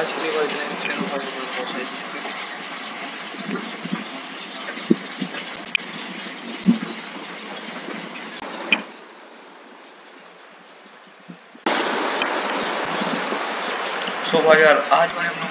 आज के लिए इतना ही। फिर तो बहुत सारी सो भाई यार, आज भाई हम लोग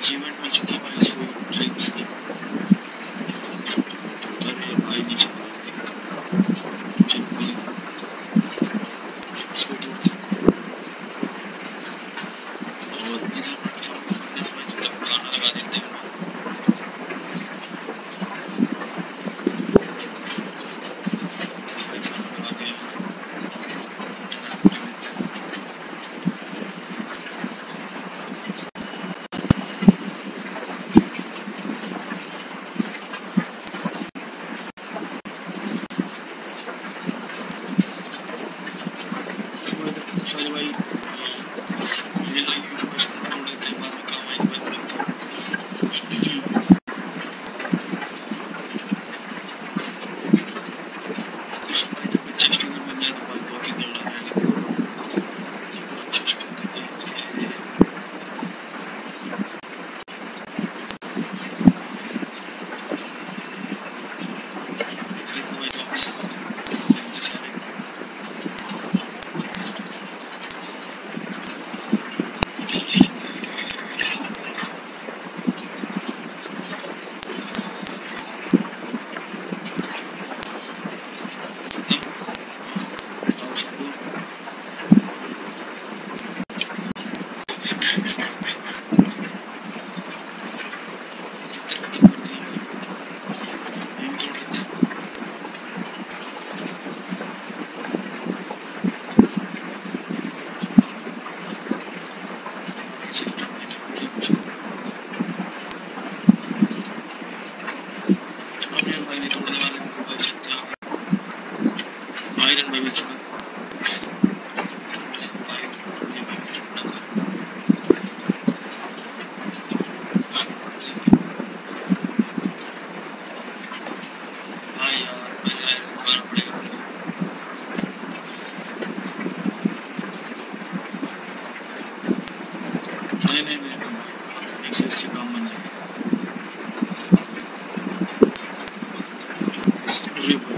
अचीवमेंट मिल चुकी है भाई इसको ड्रीम्स की। अरे भाई नीचे इसको ढूंढते by the way, aileyle ses çıkanmadı. Rip